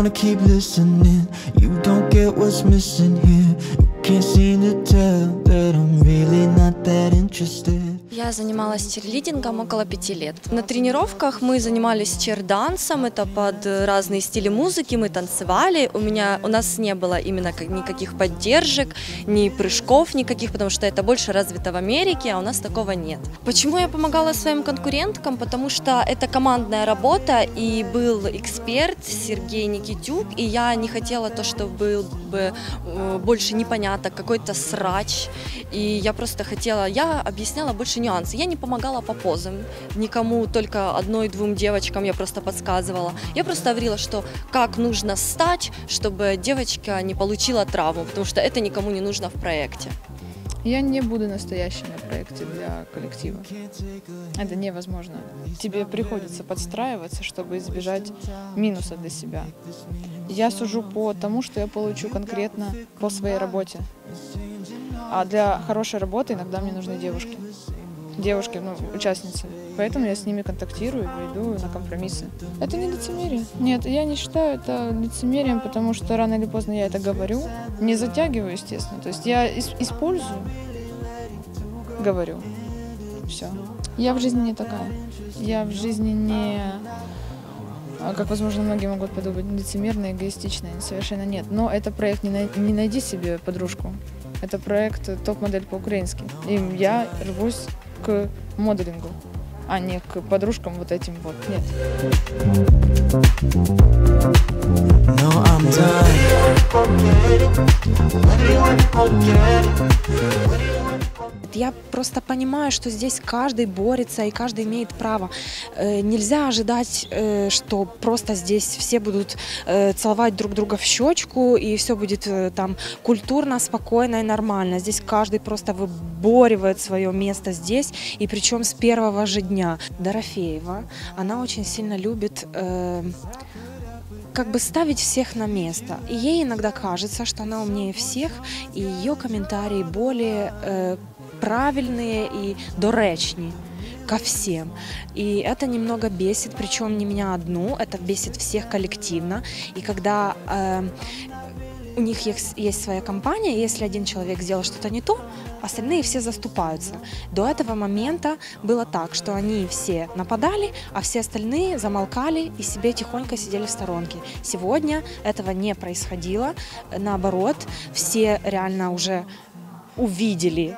wanna keep listening. You don't get what's missing here. You can't seem to tell that I'm really not that interested. Я занималась черлидингом около пяти лет. На тренировках мы занимались чердансом, это под разные стили музыки, мы танцевали. У меня, у нас не было именно как- никаких поддержек, ни прыжков никаких, потому что это больше развито в Америке, а у нас такого нет. Почему я помогала своим конкуренткам? Потому что это командная работа, и был эксперт Сергей Никитюк, и я не хотела то, что был бы э, больше непонятно, какой-то срач, и я просто хотела, я объясняла больше нюансы. Я не помогала по позам никому, только одной-двум девочкам я просто подсказывала. Я просто говорила, что как нужно стать, чтобы девочка не получила травму, потому что это никому не нужно в проекте. Я не буду настоящей на проекте для коллектива. Это невозможно. Тебе приходится подстраиваться, чтобы избежать минуса для себя. Я сужу по тому, что я получу конкретно по своей работе. А для хорошей работы иногда мне нужны девушки. Девушки, ну, участницы. Поэтому я с ними контактирую и иду на компромиссы. Это не лицемерие. Нет, я не считаю это лицемерием, потому что рано или поздно я это говорю. Не затягиваю, естественно. То есть я ис- использую, говорю. Все. Я в жизни не такая. Я в жизни не, а, как, возможно, многие могут подумать, лицемерная, эгоистичная. Совершенно нет. Но это проект «Не, най- не найди себе подружку». Это проект э, «Топ-модель по-украински». И я рвусь к моделингу, а не к подружкам вот этим вот. Нет. No, I'm done. Я просто понимаю, что здесь каждый борется и каждый имеет право. Э, Нельзя ожидать, э, что просто здесь все будут э, целовать друг друга в щечку и все будет э, там культурно, спокойно и нормально. Здесь каждый просто выборивает свое место здесь и причем с первого же дня. Дорофеева, она очень сильно любит э, как бы ставить всех на место. И ей иногда кажется, что она умнее всех, и ее комментарии более э, правильные и доречні ко всем. И это немного бесит, причем не меня одну, это бесит всех коллективно. И когда э, у них есть, есть своя компания, если один человек сделал что-то не то, остальные все заступаются. До этого момента было так, что они все нападали, а все остальные замолкали и себе тихонько сидели в сторонке. Сегодня этого не происходило. Наоборот, все реально уже увидели,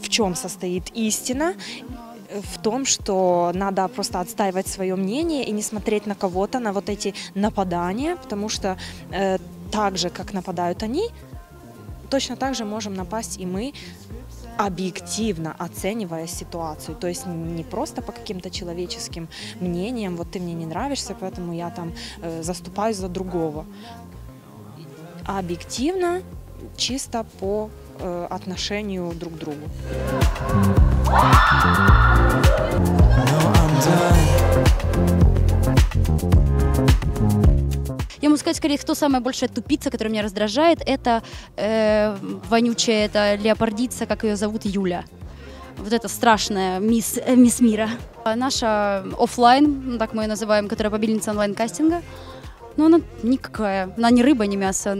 в чем состоит истина, в том, что надо просто отстаивать свое мнение и не смотреть на кого-то, на вот эти нападания, потому что э, так же, как нападают они, точно так же можем напасть и мы, объективно оценивая ситуацию. То есть не просто по каким-то человеческим мнениям, вот ты мне не нравишься, поэтому я там э, заступаюсь за другого. А объективно, чисто по отношению друг к другу. Я могу сказать, скорее, кто самая большая тупица, которая меня раздражает, это э, вонючая, это леопардица, как ее зовут, Юля. Вот это страшная мисс, э, мисс мира. А наша оффлайн, ну, так мы ее называем, которая победительница онлайн-кастинга, ну, она никакая. Она не рыба, не мясо.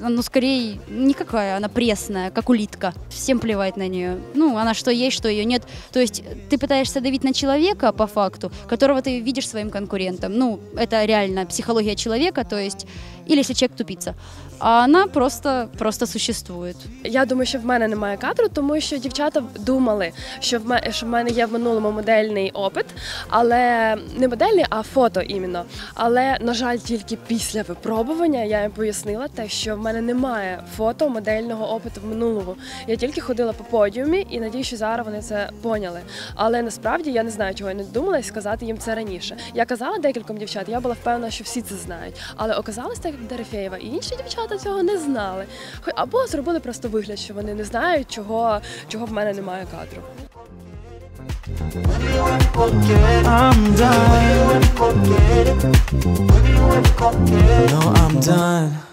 Ну, скорее, никакая. Она пресная, как улитка. Всем плевать на нее. Ну, она что есть, что ее нет. То есть ты пытаешься давить на человека, по факту, которого ты видишь своим конкурентом. Ну, это реально психология человека, то есть... Или если человек тупица. А она просто, просто существует. Я думаю, що в мене немає кадру, тому що дівчата думали, що в мене, що в мене є в минулому модельний опит, але не модельний, а фото іменно. Але, на жаль, тільки після випробування я їм пояснила те, що в мене немає фото модельного опиту в минулому. Я тільки ходила по подіумі і надію, що зараз вони це поняли. Але насправді я не знаю, чого я не додумалась сказати їм це раніше. Я казала декільком дівчат, я була впевнена, що всі це знають. Але оказалось так, як Дерефєєва, і інші дівчата цього не знали. Або зробили просто вигляд, що вони не знають, чого, чого в мене немає кадру. No, I'm done.